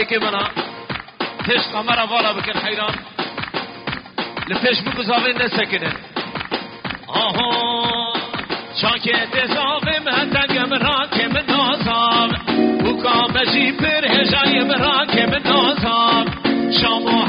خدای که بنا پیش مرا بالا بکن خیران لپش بگذاوه نسکنه آهو آه، که دزاوه من دنگم را که من نازم بو کامشی پر هجای مرا که من نازم شامو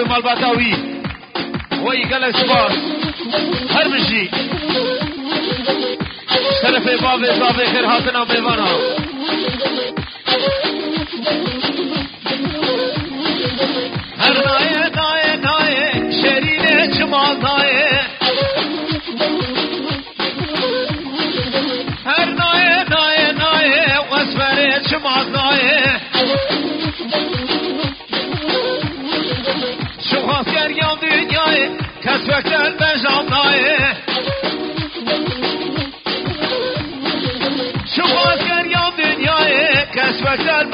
به مال باتاوی وی گل سپاس هر بشی طرف باب باب خیر حاضنا میوان هر نایه نایه نایه شیرین چماز هر نایه نایه نایه وسفره چماز کردن جامنایه شما از گریان دنیای کس بکر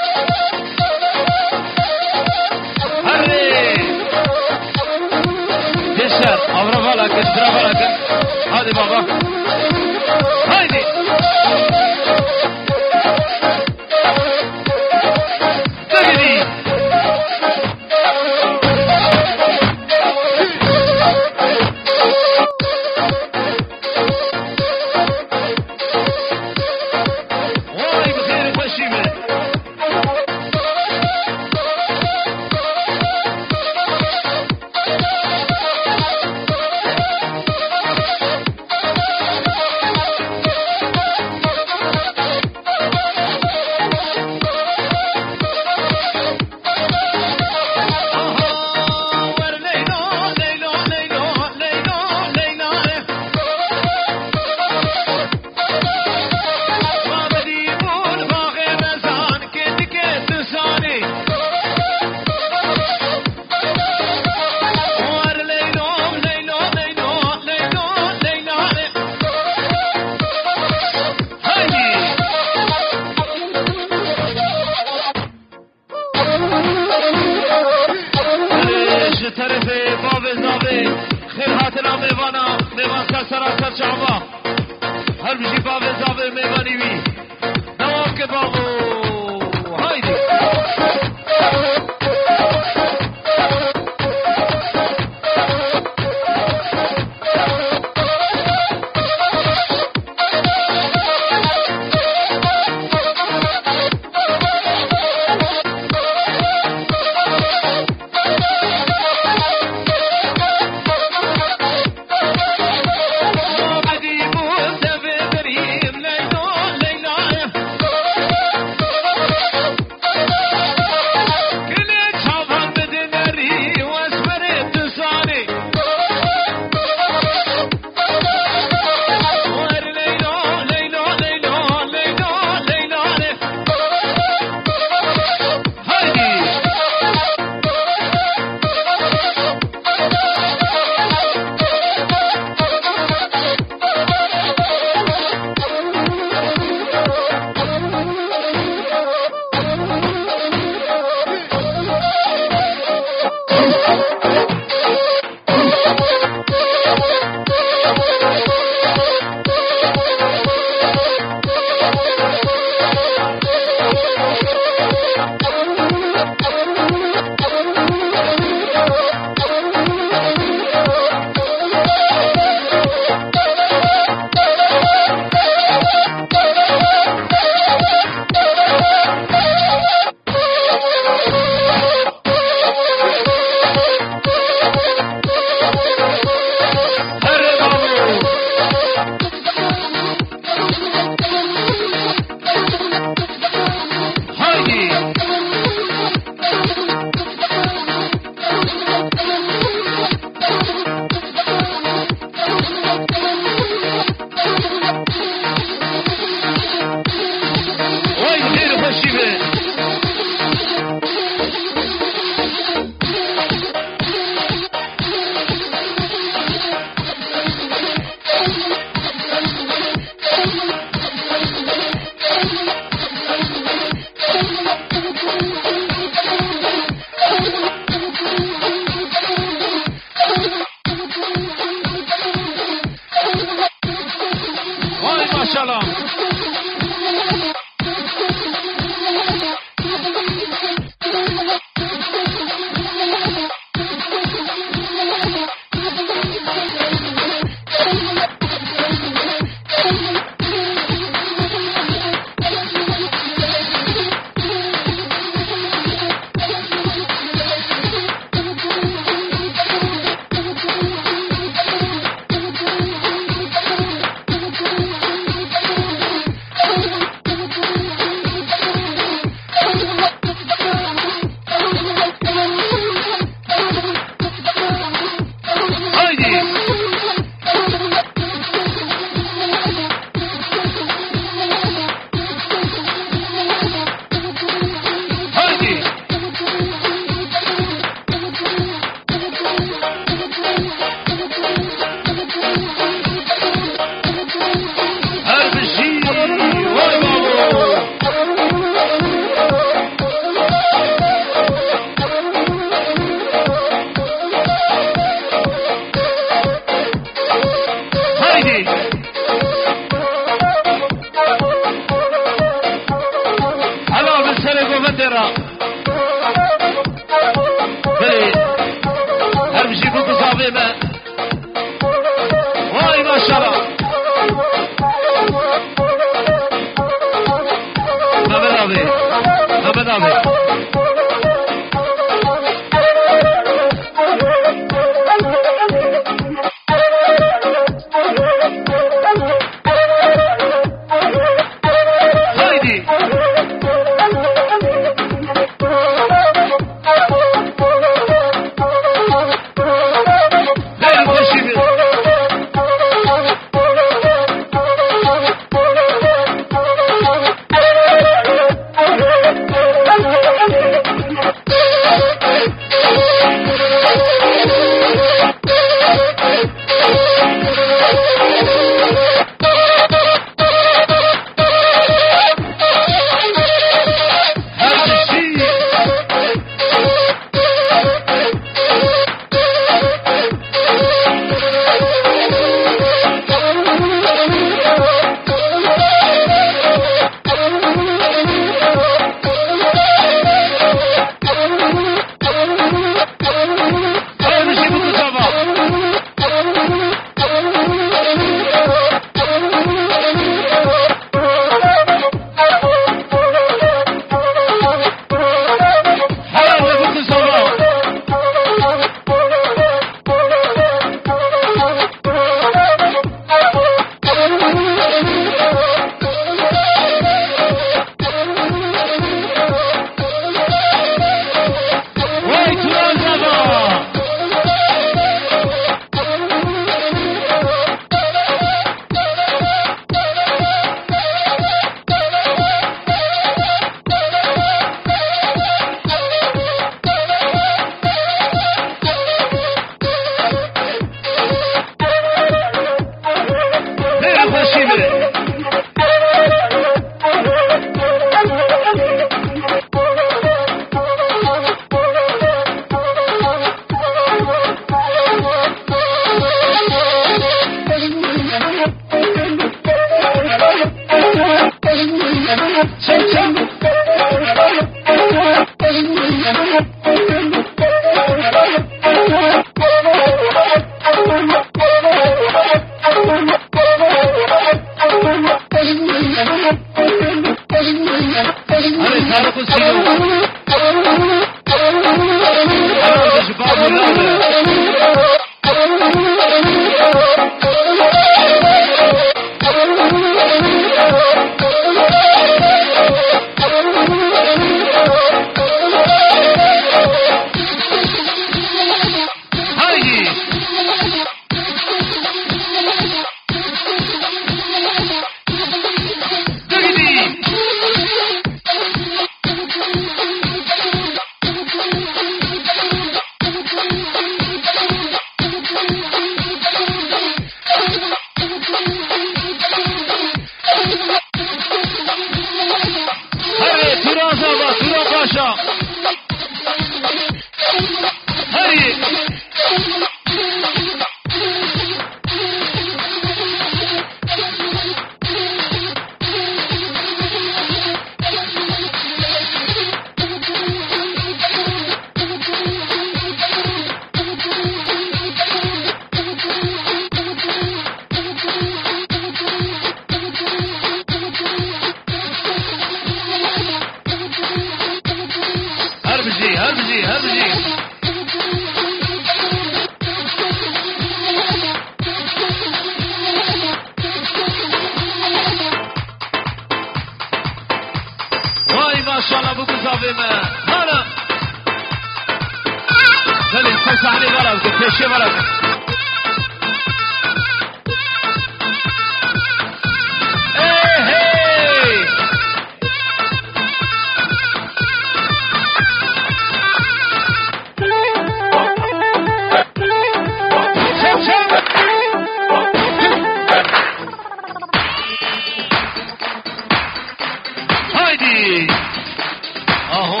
அஹோ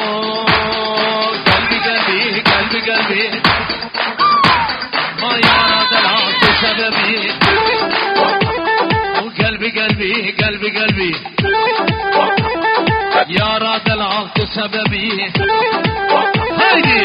கல்வி கல்வி கல்வி கல்வி மாயாதலா சதவி கல்வி கல்வி கல்வி கல்வி யாராதலா சதவி ஹரி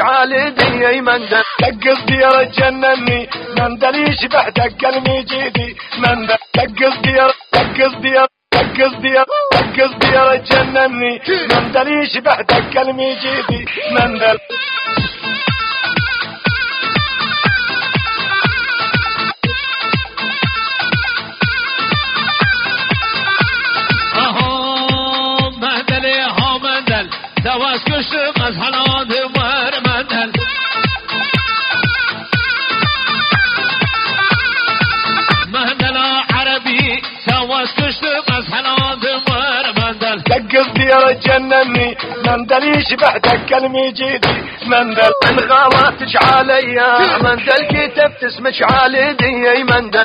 علي مندل دق الديار تجنني مندل يشبه دق المجيدي مندل دق الديار دق الديار دق الديار دق الديار تجنني مندل يشبه دق المجيدي مندل واستشتق اسحنان دمر مندل دق الديرة تجنني مندل يشبح دق المجيدي مندل من غلا تجعل أيام مندل كتبت اسمك عالدي مندل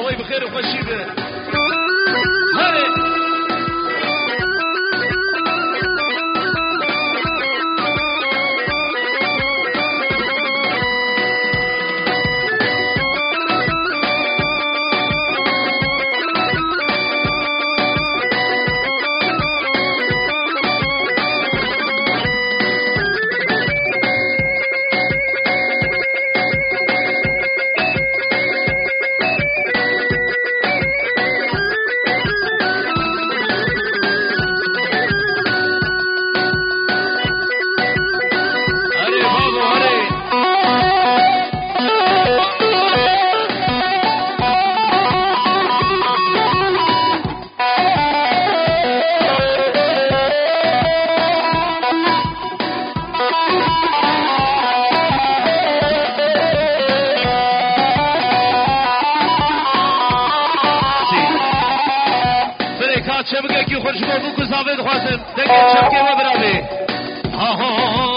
Alain Guerreiro Rashida. چمکه کی خوشبو کو ثابت خاص دیکھیں چمکے وہ برابر ہاں ہاں